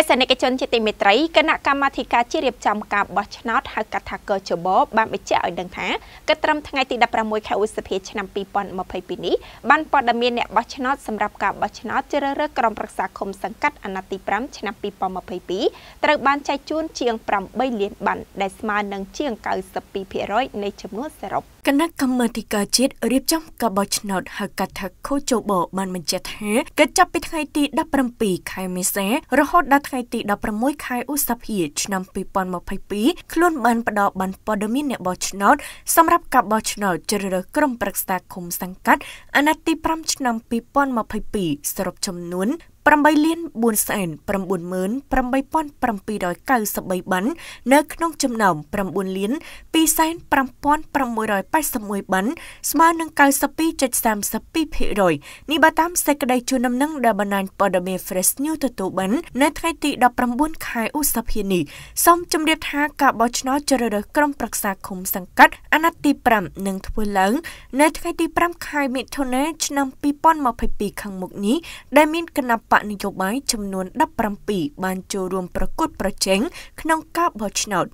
ទេសនិកជនជាទីមេត្រីគណៈកម្មាធិការជារៀបចំការបោះឆ្នោតហៅកាត់ថាកជបបានបញ្ជាក់ឲ្យដឹងថាគិតត្រឹមថ្ងៃទី16ខែឧសភាឆ្នាំ2022នេះបានព័ត៌មានអ្នកបោះឆ្នោតសម្រាប់ការបោះឆ្នោតជ្រើសរើសក្រុមប្រឹក្សាឃុំសង្កាត់អាណត្តិទី5ឆ្នាំ2022ត្រូវបានចែកជូនជាង8លានប័ណ្ណដែលស្មើនឹងជាង92%នៃចំនួនសរុបគណៈកម្មាធិការជាតិរៀបចំការបោះឆ្នោតហៅកាត់ថាខូជបបានបញ្ជាក់ថាកិច្ចចាប់ពីថ្ងៃទី17ខែមេសារហូតដល់ថ្ងៃទី16ខែឧសភាឆ្នាំ2022ខ្លួនបានផ្ដល់បានព័ត៌មានអ្នកបោះឆ្នោតសម្រាប់ការបោះឆ្នោតជ្រើសរើសក្រុមប្រឹក្សាឃុំសង្កាត់អាណត្តិទី5ឆ្នាំ2022សរុបចំនួន8លាន4សែន98793បាននៅក្នុងចំណោម9លាន2សែន5681បានស្មើនឹង92.32%នេះបើតាមសេចក្តីជូនដំណឹងដែលបណ្ដាញព័ត៌មាន Fresh News ទទួលបាននៅថ្ងៃទី19ខែឧសភានេះសូមជម្រាបថាការបោះឆ្នោតជ្រើសរើសក្រុមប្រឹក្សាឃុំសង្កាត់អាណត្តិទី5នឹងធ្វើឡើង នៅថ្ងៃទី5ខែមិថុនាឆ្នាំ2022ខាងមុខនេះដែលមានគណៈបកនយោបាយចំនួន17បានចូលរួមប្រកួតប្រជែងក្នុងការបោះឆ្នោត